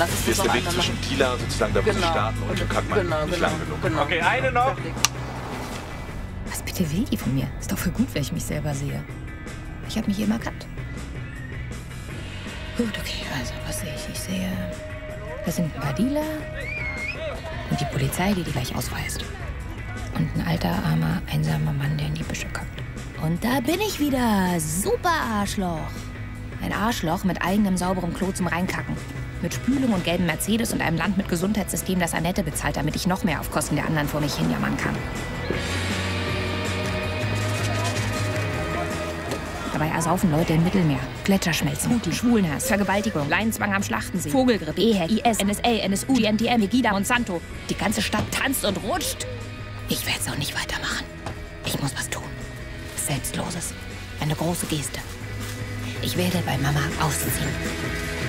lass es Hier ist der Weg zwischen machen. Dealer sozusagen, da wo sie Genau. starten und Kackmann. Genau, nicht genau, lang genug. genau. Okay, eine noch. Was bitte will die von mir? Ist doch voll gut, wenn ich mich selber sehe. Ich habe mich immer erkannt. Gut, okay, also was sehe ich? Ich sehe, da sind ein paar Dealer und die Polizei, die die gleich ausweist. Und ein alter, armer, einsamer Mann, der in die Büsche kackt. Und da bin ich wieder. Super Arschloch. Ein Arschloch mit eigenem sauberem Klo zum Reinkacken. Mit Spülung und gelbem Mercedes und einem Land mit Gesundheitssystem, das Annette bezahlt, damit ich noch mehr auf Kosten der anderen vor mich hinjammern kann. Dabei ersaufen Leute im Mittelmeer. Gletscherschmelzen, Putin, Schwulenhass, Vergewaltigung, Leinenzwang am Schlachtensee, Vogelgrippe, EHEC, IS, NSA, NSU, GNTM, Megida, Monsanto. Die ganze Stadt tanzt und rutscht. Ich werde es auch nicht weitermachen. Ich muss was tun. Selbstloses. Eine große Geste. Ich werde bei Mama ausziehen.